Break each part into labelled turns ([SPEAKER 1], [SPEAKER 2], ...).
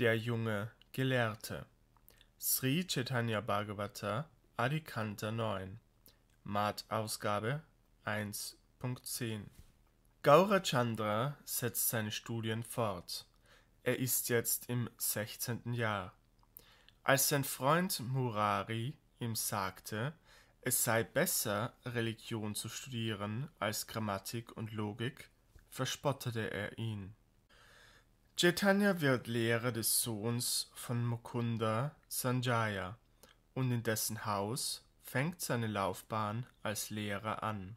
[SPEAKER 1] Der junge Gelehrte Sri Chaitanya Bhagavata Adikanta 9 Mat-Ausgabe 1.10 Gaurachandra setzt seine Studien fort. Er ist jetzt im 16. Jahr. Als sein Freund Murari ihm sagte, es sei besser, Religion zu studieren als Grammatik und Logik, verspottete er ihn. Chaitanya wird Lehrer des Sohns von Mukunda Sanjaya und in dessen Haus fängt seine Laufbahn als Lehrer an.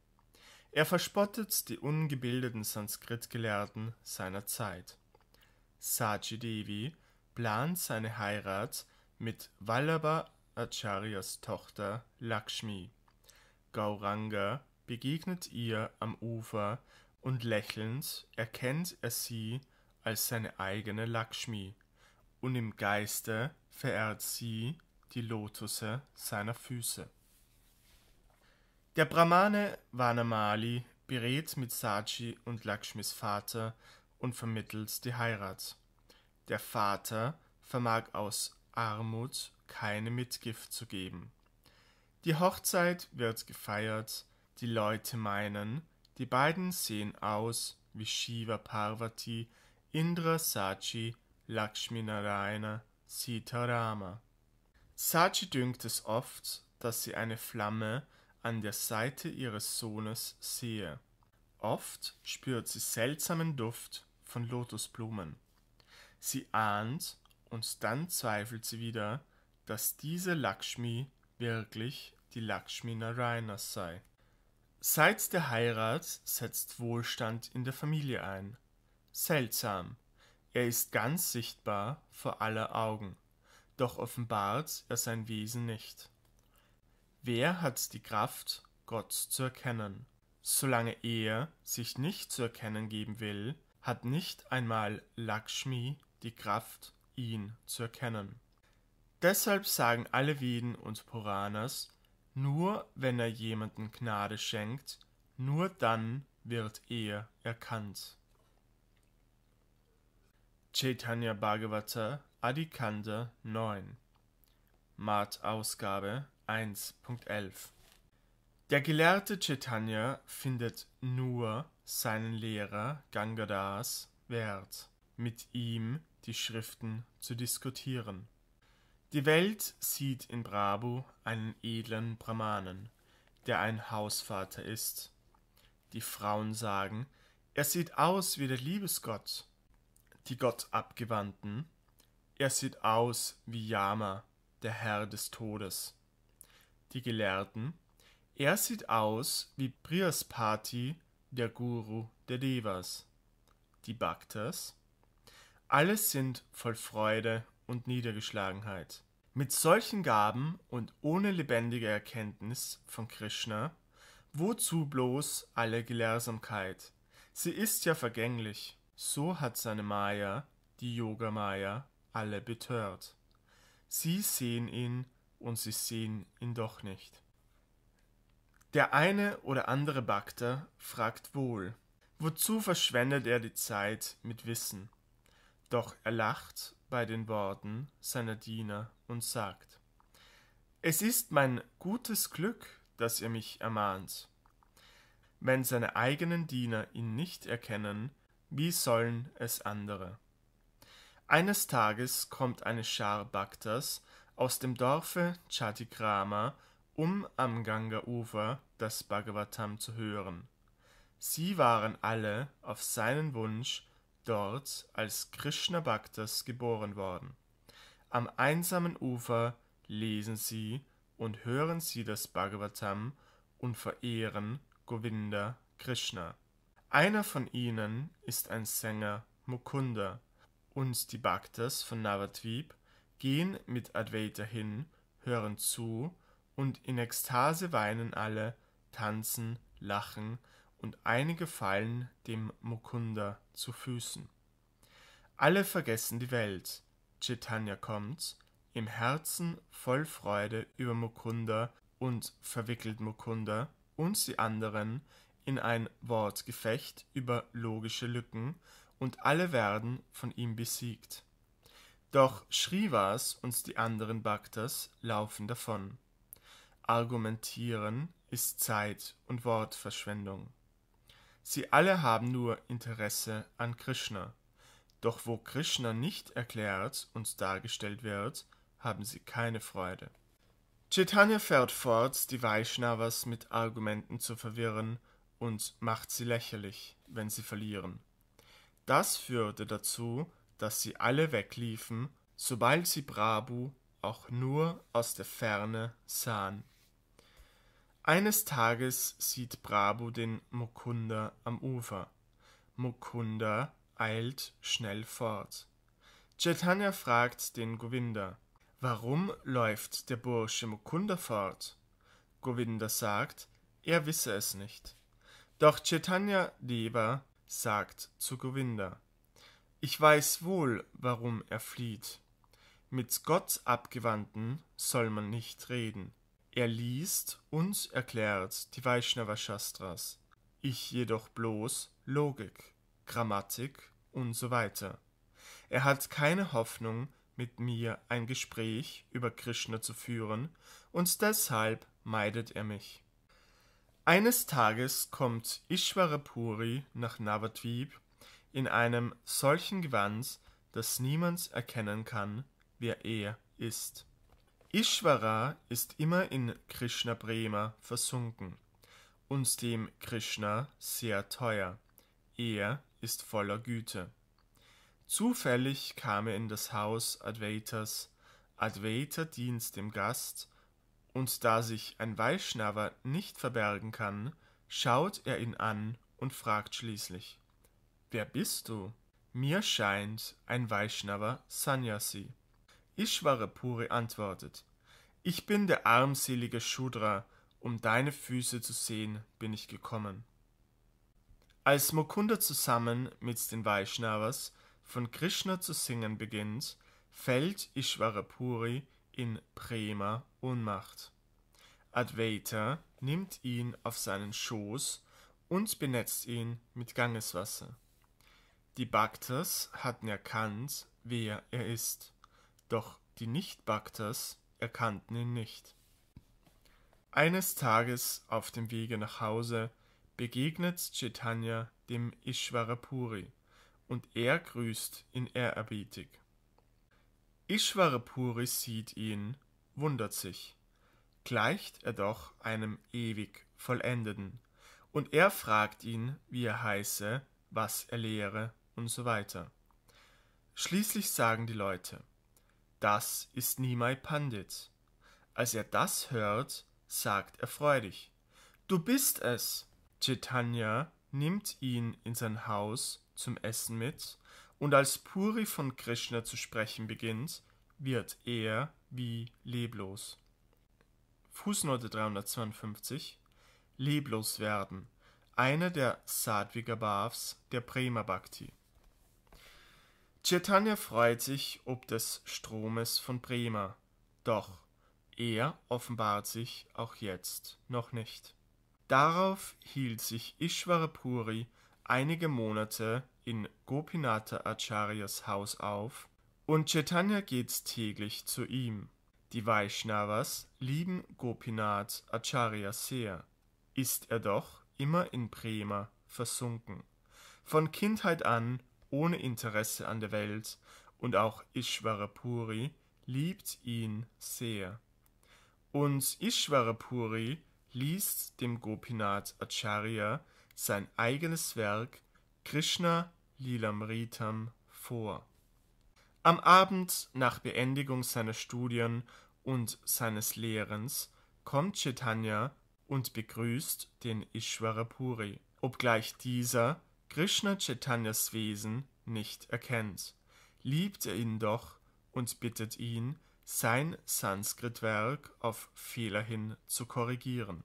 [SPEAKER 1] Er verspottet die ungebildeten Sanskrit-Gelehrten seiner Zeit. Sachi Devi plant seine Heirat mit Vallabha Acharyas Tochter Lakshmi. Gauranga begegnet ihr am Ufer und lächelnd erkennt er sie als seine eigene Lakshmi und im Geiste verehrt sie die Lotusse seiner Füße. Der Brahmane Vanamali berät mit Sachi und Lakshmis Vater und vermittelt die Heirat. Der Vater vermag aus Armut keine Mitgift zu geben. Die Hochzeit wird gefeiert, die Leute meinen, die beiden sehen aus wie Shiva Parvati, Indra Sachi, Lakshmi Narayana, Sita Rama. Sachi dünkt es oft, dass sie eine Flamme an der Seite ihres Sohnes sehe. Oft spürt sie seltsamen Duft von Lotusblumen. Sie ahnt, und dann zweifelt sie wieder, dass diese Lakshmi wirklich die Lakshmi Narayanas sei. Seit der Heirat setzt Wohlstand in der Familie ein. Seltsam, er ist ganz sichtbar vor aller Augen, doch offenbart er sein Wesen nicht. Wer hat die Kraft, Gott zu erkennen? Solange er sich nicht zu erkennen geben will, hat nicht einmal Lakshmi die Kraft, ihn zu erkennen. Deshalb sagen alle Veden und Puranas, nur wenn er jemanden Gnade schenkt, nur dann wird er erkannt. Chaitanya Bhagavata Adikanda 9 Mat Ausgabe 1.11 Der gelehrte Chaitanya findet nur seinen Lehrer Gangadas wert, mit ihm die Schriften zu diskutieren. Die Welt sieht in Brabhu einen edlen Brahmanen, der ein Hausvater ist. Die Frauen sagen, er sieht aus wie der Liebesgott. Die Gottabgewandten, er sieht aus wie Yama, der Herr des Todes die Gelehrten, er sieht aus wie Brihaspati, der Guru der Devas. Die Bhaktas, alle sind voll Freude und Niedergeschlagenheit. Mit solchen Gaben und ohne lebendige Erkenntnis von Krishna, wozu bloß alle Gelehrsamkeit? Sie ist ja vergänglich. So hat seine Maya, die Yoga Maya, alle betört. Sie sehen ihn und sie sehen ihn doch nicht. Der eine oder andere Bakter fragt wohl, wozu verschwendet er die Zeit mit Wissen? Doch er lacht bei den Worten seiner Diener und sagt, es ist mein gutes Glück, dass ihr mich ermahnt. Wenn seine eigenen Diener ihn nicht erkennen, wie sollen es andere? Eines Tages kommt eine Schar Baktas aus dem Dorfe Chatigrama, um am Ganga-Ufer das Bhagavatam zu hören. Sie waren alle auf seinen Wunsch dort als Krishna Bhaktas geboren worden. Am einsamen Ufer lesen sie und hören sie das Bhagavatam und verehren Govinda Krishna. Einer von ihnen ist ein Sänger Mukunda und die Bhaktas von Navadvip gehen mit Advaita hin, hören zu und in Ekstase weinen alle, tanzen, lachen und einige fallen dem Mukunda zu Füßen. Alle vergessen die Welt. Chaitanya kommt, im Herzen voll Freude über Mukunda und verwickelt Mukunda und die anderen in ein Wortgefecht über logische Lücken und alle werden von ihm besiegt. Doch Shrivas und die anderen Bhaktas laufen davon. Argumentieren ist Zeit- und Wortverschwendung. Sie alle haben nur Interesse an Krishna. Doch wo Krishna nicht erklärt und dargestellt wird, haben sie keine Freude. Chaitanya fährt fort, die Vaishnavas mit Argumenten zu verwirren und macht sie lächerlich, wenn sie verlieren. Das führte dazu, dass sie alle wegliefen, sobald sie Prabhu auch nur aus der Ferne sahen. Eines Tages sieht Prabhu den Mukunda am Ufer. Mukunda eilt schnell fort. Chaitanya fragt den Govinda, warum läuft der Bursche Mukunda fort? Govinda sagt, er wisse es nicht. Doch Chaitanya Deva sagt zu Govinda, ich weiß wohl, warum er flieht. Mit Gott Abgewandten soll man nicht reden. Er liest und erklärt die Vaishnava Shastras, ich jedoch bloß Logik, Grammatik und so weiter. Er hat keine Hoffnung, mit mir ein Gespräch über Krishna zu führen, und deshalb meidet er mich. Eines Tages kommt Ishwarapuri nach Navadvip in einem solchen Gewand, dass niemand erkennen kann, wer er ist. Ishvara ist immer in Krishna Prema versunken und dem Krishna sehr teuer. Er ist voller Güte. Zufällig kam er in das Haus Advaitas. Advaita dient dem Gast, und da sich ein Vaishnava nicht verbergen kann, schaut er ihn an und fragt schließlich: Wer bist du? Mir scheint ein Vaishnava Sanyasi. Ishwarapuri antwortet, ich bin der armselige Shudra, um deine Füße zu sehen, bin ich gekommen. Als Mukunda zusammen mit den Vaishnavas von Krishna zu singen beginnt, fällt Ishwarapuri in Prema Ohnmacht. Advaita nimmt ihn auf seinen Schoß und benetzt ihn mit Gangeswasser. Die Bhaktas hatten erkannt, wer er ist. Doch die Nicht-Bhaktas erkannten ihn nicht. Eines Tages auf dem Wege nach Hause begegnet Chaitanya dem Ishwarapuri und er grüßt ihn ehrerbietig. Ishwarapuri sieht ihn, wundert sich. Gleicht er doch einem ewig Vollendeten, und er fragt ihn, wie er heiße, was er lehre und so weiter. Schließlich sagen die Leute, das ist Nimai Pandit. Als er das hört, sagt er freudig, Du bist es. Chaitanya nimmt ihn in sein Haus zum Essen mit, und als Puri von Krishna zu sprechen beginnt, wird er wie leblos. Fußnote 352 Leblos werden, eine der Sadhvika Bhavs der Prema Bhakti. Chaitanya freut sich ob des Stromes von Prema, doch er offenbart sich auch jetzt noch nicht. Darauf hielt sich Ishwarapuri einige Monate in Gopinatha Acharyas Haus auf und Chaitanya geht täglich zu ihm. Die Vaishnavas lieben Gopinath Acharya sehr, ist er doch immer in Prema versunken. Von Kindheit an ohne Interesse an der Welt, und auch Ishwarapuri liebt ihn sehr. Und Ishwarapuri liest dem Gopinath Acharya sein eigenes Werk Krishna Lilamritam vor. Am Abend nach Beendigung seiner Studien und seines Lehrens kommt Chaitanya und begrüßt den Ishwarapuri, obgleich dieser Krishna Chaitanyas Wesen nicht erkennt, liebt er ihn doch und bittet ihn, sein Sanskritwerk auf Fehler hin zu korrigieren.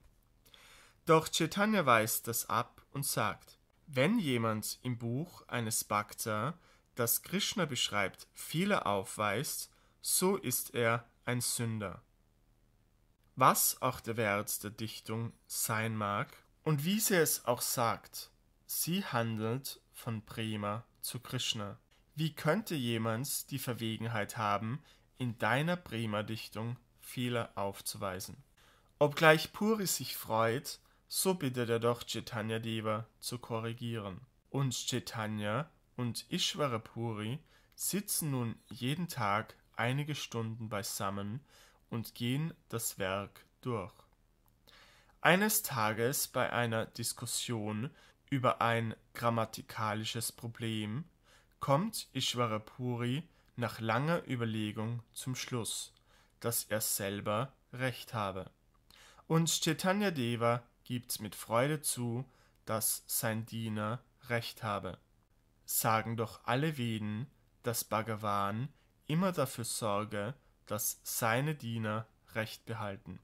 [SPEAKER 1] Doch Chaitanya weist das ab und sagt, wenn jemand im Buch eines Bhakta, das Krishna beschreibt, Fehler aufweist, so ist er ein Sünder. Was auch der Wert der Dichtung sein mag und wie sie es auch sagt, Sie handelt von Prema zu Krishna. Wie könnte jemand die Verwegenheit haben, in deiner Prima-Dichtung Fehler aufzuweisen? Obgleich Puri sich freut, so bittet er doch Chaitanya Deva zu korrigieren. Und Chaitanya und Ishvara Puri sitzen nun jeden Tag einige Stunden beisammen und gehen das Werk durch. Eines Tages bei einer Diskussion über ein grammatikalisches Problem kommt Ishvara Puri nach langer Überlegung zum Schluss, dass er selber Recht habe. Und Chaitanya Deva gibt mit Freude zu, dass sein Diener Recht habe. Sagen doch alle Veden, dass Bhagavan immer dafür sorge, dass seine Diener Recht behalten.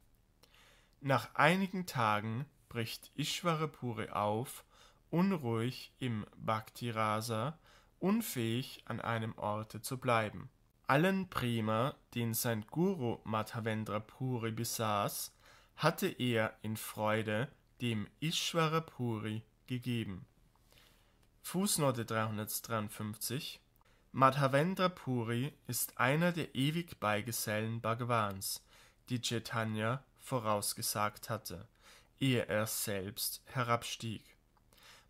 [SPEAKER 1] Nach einigen Tagen bricht Ishvara Puri auf, unruhig im Bhakti Rasa, unfähig an einem Orte zu bleiben. Allen Prima, den sein Guru Madhavendra Puri besaß, hatte er in Freude dem Ishvara Puri gegeben. Fußnote 353 Madhavendra Puri ist einer der ewig Beigesellen Bhagavans, die Chaitanya vorausgesagt hatte, ehe er selbst herabstieg.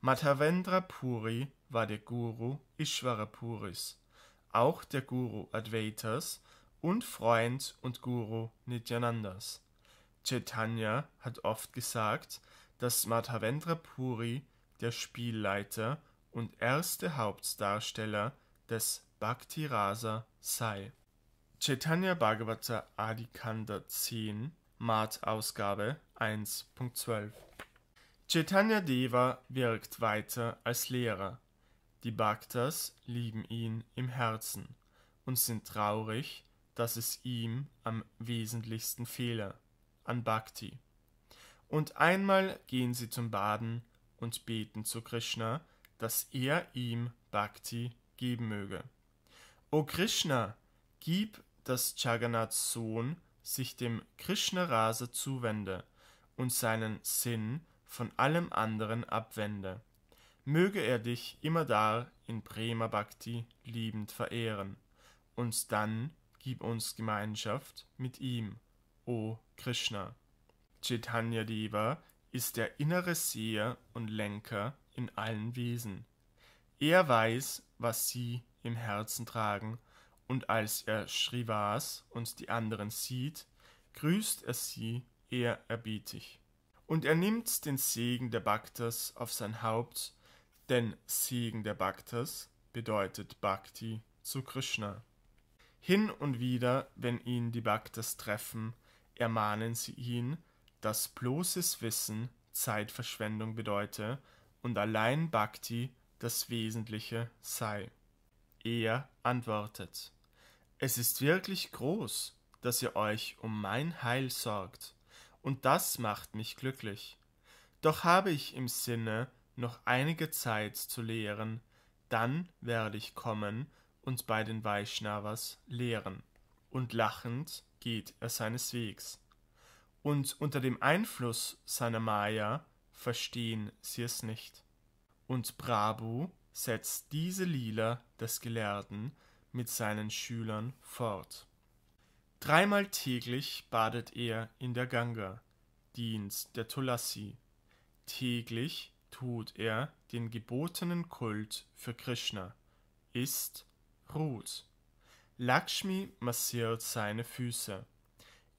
[SPEAKER 1] Madhavendra Puri war der Guru Ishvara Puris, auch der Guru Advaitas und Freund und Guru Nityanandas. Chaitanya hat oft gesagt, dass Madhavendra Puri der Spielleiter und erste Hauptdarsteller des Bhakti Rasa sei. Chaitanya Bhagavata Adikanda 10, Mat-Ausgabe 1.12 Chaitanya Deva wirkt weiter als Lehrer. Die Bhaktas lieben ihn im Herzen und sind traurig, dass es ihm am wesentlichsten fehle, an Bhakti. Und einmal gehen sie zum Baden und beten zu Krishna, dass er ihm Bhakti geben möge. O Krishna, gib, dass Jagannaths Sohn sich dem Krishna-Rasa zuwende und seinen Sinn von allem anderen abwende. Möge er dich immerdar in Prema Bhakti liebend verehren, und dann gib uns Gemeinschaft mit ihm, o Krishna. Chaitanya Deva ist der innere Seher und Lenker in allen Wesen. Er weiß, was sie im Herzen tragen, und als er Shrivas und die anderen sieht, grüßt er sie ehrerbietig. Und er nimmt den Segen der Bhaktas auf sein Haupt, denn Segen der Bhaktas bedeutet Bhakti zu Krishna. Hin und wieder, wenn ihn die Bhaktas treffen, ermahnen sie ihn, dass bloßes Wissen Zeitverschwendung bedeute und allein Bhakti das Wesentliche sei. Er antwortet, es ist wirklich groß, dass ihr euch um mein Heil sorgt, und das macht mich glücklich. Doch habe ich im Sinne, noch einige Zeit zu lehren, dann werde ich kommen und bei den Vaishnavas lehren. Und lachend geht er seines Wegs und unter dem Einfluss seiner Maya verstehen sie es nicht. Und Prabhu setzt diese Lila des Gelehrten mit seinen Schülern fort. Dreimal täglich badet er in der Ganga, Dienst der Tulasi. Täglich tut er den gebotenen Kult für Krishna, isst, ruht. Lakshmi massiert seine Füße.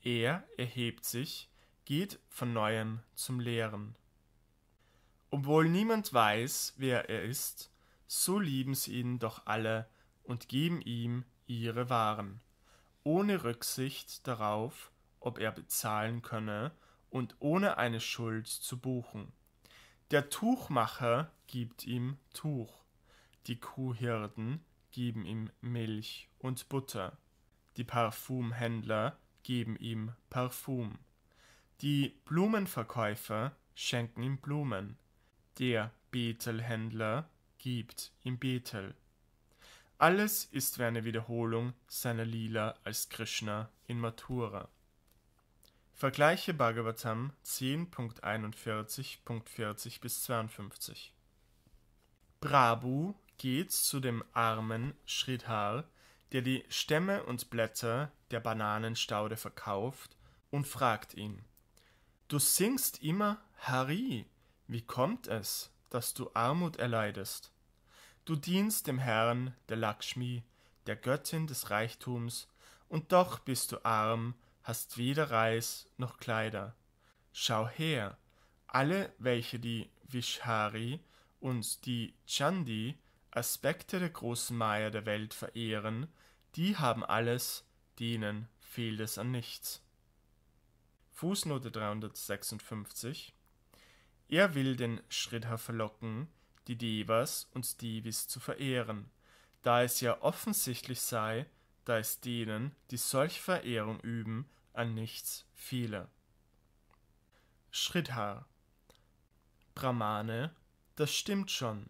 [SPEAKER 1] Er erhebt sich, geht von neuem zum Lehren. Obwohl niemand weiß, wer er ist, so lieben sie ihn doch alle und geben ihm ihre Waren, ohne Rücksicht darauf, ob er bezahlen könne und ohne eine Schuld zu buchen. Der Tuchmacher gibt ihm Tuch, die Kuhhirten geben ihm Milch und Butter, die Parfumhändler geben ihm Parfum. Die Blumenverkäufer schenken ihm Blumen. Der Betelhändler gibt ihm Betel. Alles ist wie eine Wiederholung seiner Lila als Krishna in Mathura. Vergleiche Bhagavatam 10.41.40 bis 52. Prabhu geht zu dem armen Sridhar, der die Stämme und Blätter der Bananenstaude verkauft, und fragt ihn: Du singst immer Hari, wie kommt es, dass du Armut erleidest? Du dienst dem Herrn, der Lakshmi, der Göttin des Reichtums, und doch bist du arm, hast weder Reis noch Kleider. Schau her, alle, welche die Vishari und die Chandi, Aspekte der großen Maya der Welt verehren, die haben alles, denen fehlt es an nichts. Fußnote 356 Er will den Shridhar verlocken, die Devas und Devis zu verehren, da es ja offensichtlich sei, da es denen, die solch Verehrung üben, an nichts fehle. Shridhar Brahmane, das stimmt schon,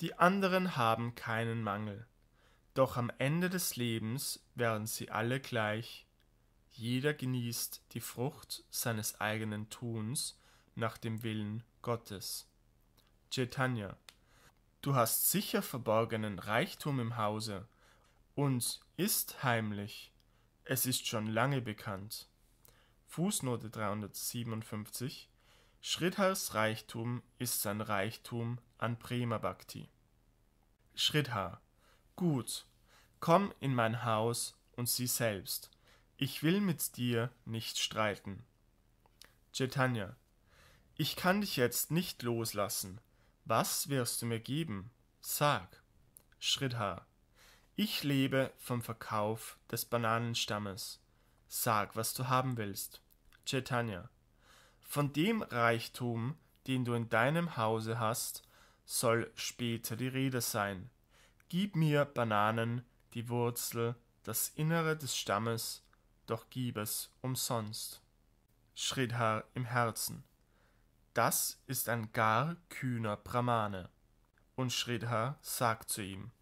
[SPEAKER 1] die anderen haben keinen Mangel, doch am Ende des Lebens werden sie alle gleich, jeder genießt die Frucht seines eigenen Tuns nach dem Willen Gottes. Chaitanya Du hast sicher verborgenen Reichtum im Hause und ist heimlich. Es ist schon lange bekannt. Fußnote 357 Shridhars Reichtum ist sein Reichtum an Prema Bhakti. Shridhar Gut, komm in mein Haus und sieh selbst. Ich will mit dir nicht streiten. Chaitanya Ich kann dich jetzt nicht loslassen. Was wirst du mir geben? Sag. Shridhar. Ich lebe vom Verkauf des Bananenstammes. Sag, was du haben willst. Chaitanya. Von dem Reichtum, den du in deinem Hause hast, soll später die Rede sein. Gib mir Bananen, die Wurzel, das Innere des Stammes, doch gib es umsonst. Shridhar im Herzen. Das ist ein gar kühner Brahmane. Und Sridhar sagt zu ihm,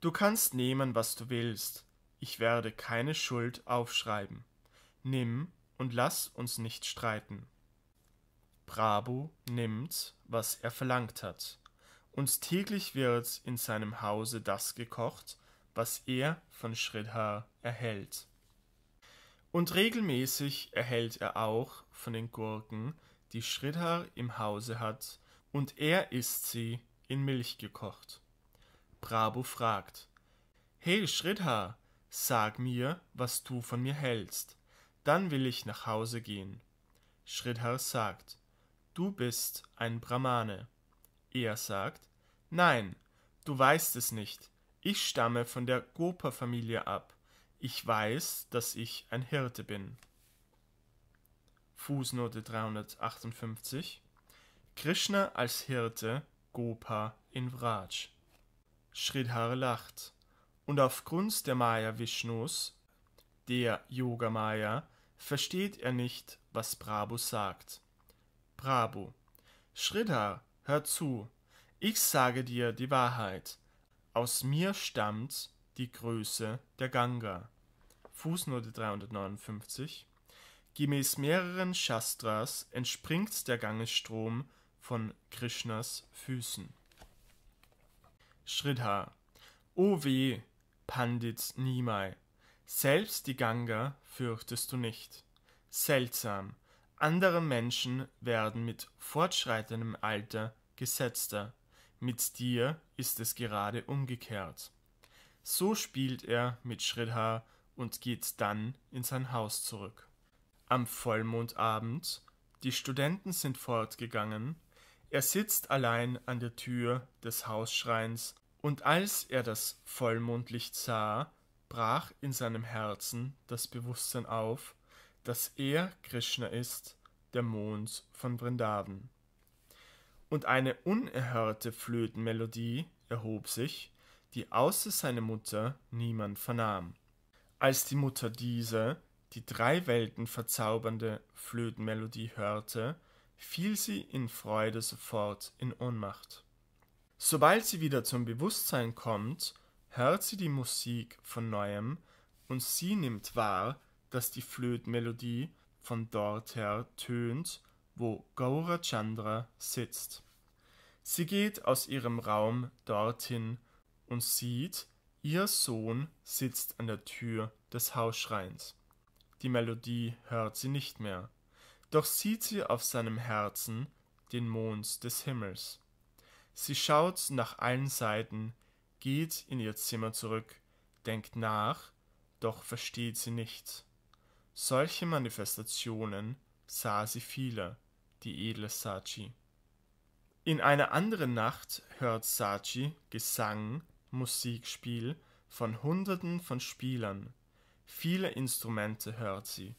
[SPEAKER 1] Du kannst nehmen, was du willst, ich werde keine Schuld aufschreiben. Nimm und lass uns nicht streiten. Prabhu nimmt, was er verlangt hat, und täglich wird in seinem Hause das gekocht, was er von Sridhar erhält. Und regelmäßig erhält er auch von den Gurken, die Sridhar im Hause hat, und er isst sie in Milch gekocht. Prabhu fragt, Hey Sridhar, sag mir, was du von mir hältst, dann will ich nach Hause gehen. Sridhar sagt, du bist ein Brahmane. Er sagt, nein, du weißt es nicht, ich stamme von der Gopa-Familie ab, ich weiß, dass ich ein Hirte bin. Fußnote 358 Krishna als Hirte, Gopa in Vraj. Sridhar lacht. Und aufgrund der Maya Vishnus, der Yoga Maya, versteht er nicht, was Prabhu sagt. Prabhu. Sridhar, hör zu. Ich sage dir die Wahrheit. Aus mir stammt die Größe der Ganga. Fußnote 359 Gemäß mehreren Shastras entspringt der Gangesstrom von Krishnas Füßen. Sridhar. O weh, Pandit Nimai, selbst die Ganga fürchtest du nicht. Seltsam, andere Menschen werden mit fortschreitendem Alter gesetzter, mit dir ist es gerade umgekehrt. So spielt er mit Sridhar und geht dann in sein Haus zurück. Am Vollmondabend, die Studenten sind fortgegangen, er sitzt allein an der Tür des Hausschreins, und als er das Vollmondlicht sah, brach in seinem Herzen das Bewusstsein auf, dass er Krishna ist, der Mond von Vrindavan. Und eine unerhörte Flötenmelodie erhob sich, die außer seiner Mutter niemand vernahm. Als die Mutter diese die drei Welten verzaubernde Flötenmelodie hörte, fiel sie in Freude sofort in Ohnmacht. Sobald sie wieder zum Bewusstsein kommt, hört sie die Musik von neuem und sie nimmt wahr, dass die Flötenmelodie von dort her tönt, wo Gaura Chandra sitzt. Sie geht aus ihrem Raum dorthin und sieht, ihr Sohn sitzt an der Tür des Hausschreins. Die Melodie hört sie nicht mehr, doch sieht sie auf seinem Herzen den Mond des Himmels. Sie schaut nach allen Seiten, geht in ihr Zimmer zurück, denkt nach, doch versteht sie nichts. Solche Manifestationen sah sie viele, die edle Sachi. In einer anderen Nacht hört Sachi Gesang, Musikspiel von Hunderten von Spielern. Viele Instrumente hört sie.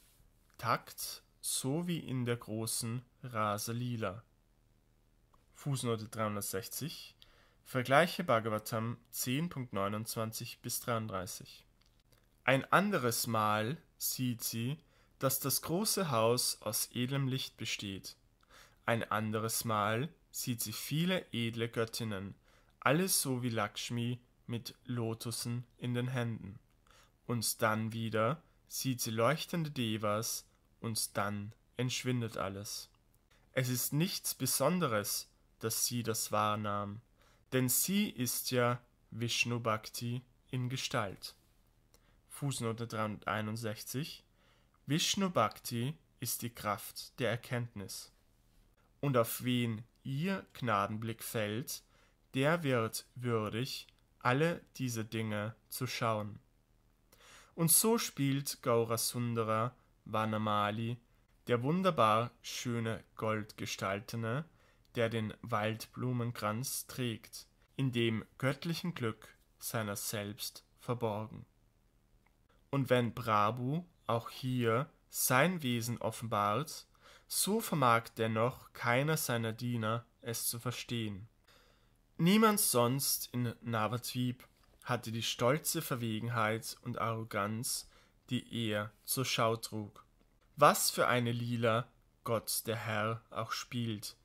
[SPEAKER 1] Takt, so wie in der großen Rase Lila. Fußnote 360. Vergleiche Bhagavatam 10.29 bis 33. Ein anderes Mal sieht sie, dass das große Haus aus edlem Licht besteht. Ein anderes Mal sieht sie viele edle Göttinnen, alles so wie Lakshmi mit Lotussen in den Händen. Und dann wieder sieht sie leuchtende Devas und dann entschwindet alles. Es ist nichts Besonderes, dass sie das wahrnahm, denn sie ist ja Vishnu Bhakti in Gestalt. Fußnote 361 Vishnu Bhakti ist die Kraft der Erkenntnis. Und auf wen ihr Gnadenblick fällt, der wird würdig, alle diese Dinge zu schauen. Und so spielt Gaurasundara Vanamali, der wunderbar schöne Goldgestaltene, der den Waldblumenkranz trägt, in dem göttlichen Glück seiner selbst verborgen. Und wenn Prabhu auch hier sein Wesen offenbart, so vermag dennoch keiner seiner Diener es zu verstehen. Niemand sonst in Navadvip hatte die stolze Verwegenheit und Arroganz, die er zur Schau trug. Was für eine Lila Gott der Herr auch spielt,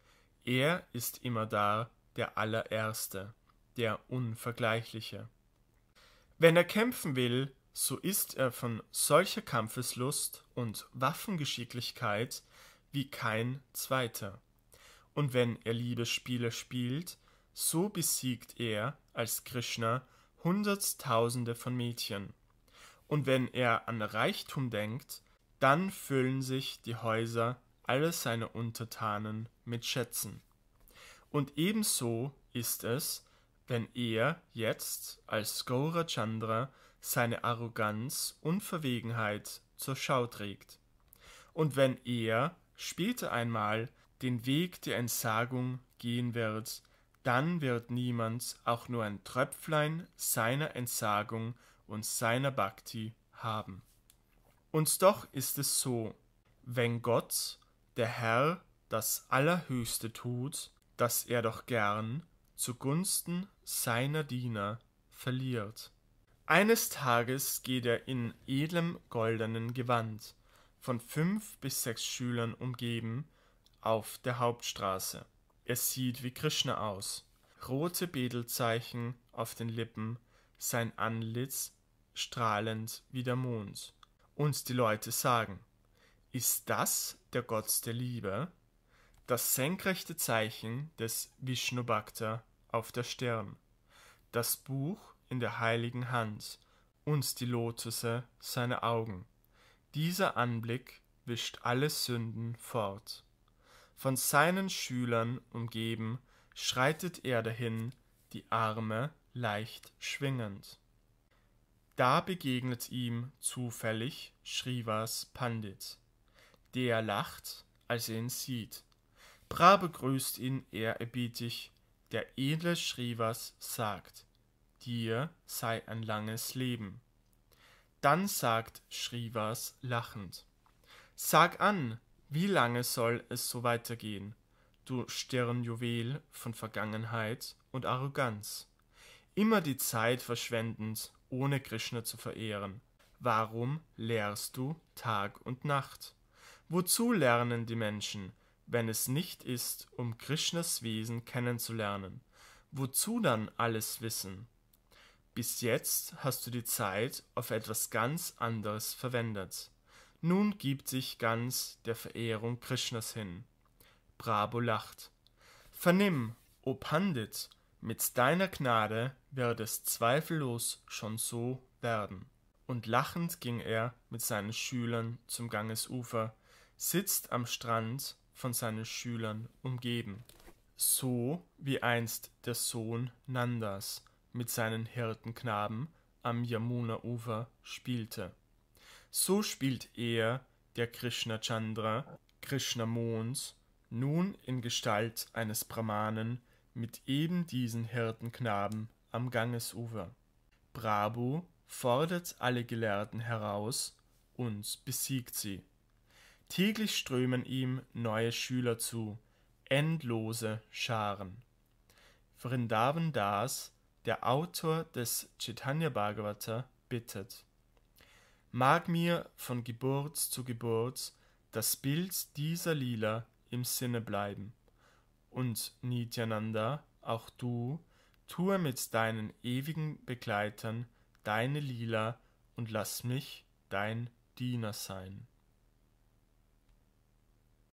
[SPEAKER 1] er ist immer da der Allererste, der Unvergleichliche. Wenn er kämpfen will, so ist er von solcher Kampfeslust und Waffengeschicklichkeit wie kein zweiter. Und wenn er Liebesspiele spielt, so besiegt er als Krishna Hunderttausende von Mädchen. Und wenn er an Reichtum denkt, dann füllen sich die Häuser aller seiner Untertanen mit Schätzen. Und ebenso ist es, wenn er jetzt als Gaurachandra seine Arroganz und Verwegenheit zur Schau trägt. Und wenn er später einmal den Weg der Entsagung gehen wird, dann wird niemand auch nur ein Tröpflein seiner Entsagung und seiner Bhakti haben. Und doch ist es so, wenn Gott, der Herr, das Allerhöchste tut, dass er doch gern zugunsten seiner Diener verliert. Eines Tages geht er in edlem goldenen Gewand, von fünf bis sechs Schülern umgeben, auf der Hauptstraße. Er sieht wie Krishna aus, rote Betelzeichen auf den Lippen, sein Antlitz strahlend wie der Mond. Und die Leute sagen, ist das der Gott der Liebe? Das senkrechte Zeichen des Vishnu Bhakta auf der Stirn. Das Buch in der heiligen Hand und die Lotusse seiner Augen. Dieser Anblick wischt alle Sünden fort. Von seinen Schülern umgeben, schreitet er dahin, die Arme leicht schwingend. Da begegnet ihm zufällig Shrivas Pandit. Der lacht, als er ihn sieht. Bra begrüßt ihn ehrerbietig, der edle Shrivas sagt, dir sei ein langes Leben. Dann sagt Shrivas lachend, Sag an, wie lange soll es so weitergehen, du Stirnjuwel von Vergangenheit und Arroganz, immer die Zeit verschwendend, ohne Krishna zu verehren. Warum lehrst du Tag und Nacht? Wozu lernen die Menschen, wenn es nicht ist, um Krishnas Wesen kennenzulernen? Wozu dann alles Wissen? Bis jetzt hast du die Zeit auf etwas ganz anderes verwendet. Nun gibt sich ganz der Verehrung Krishnas hin. Brabo lacht. Vernimm, O Pandit, mit deiner Gnade wird es zweifellos schon so werden. Und lachend ging er mit seinen Schülern zum Gangesufer, sitzt am Strand von seinen Schülern umgeben. So wie einst der Sohn Nandas mit seinen Hirtenknaben am Yamuna-Ufer spielte. So spielt er, der Krishna Chandra, Krishna Mons, nun in Gestalt eines Brahmanen mit eben diesen Hirtenknaben am Gangesufer. Prabhu fordert alle Gelehrten heraus und besiegt sie. Täglich strömen ihm neue Schüler zu, endlose Scharen. Vrindavan Das, der Autor des Chaitanya Bhagavata, bittet: Mag mir von Geburt zu Geburt das Bild dieser Lila im Sinne bleiben. Und Nityananda, auch du, tue mit deinen ewigen Begleitern deine Lila und lass mich dein Diener sein.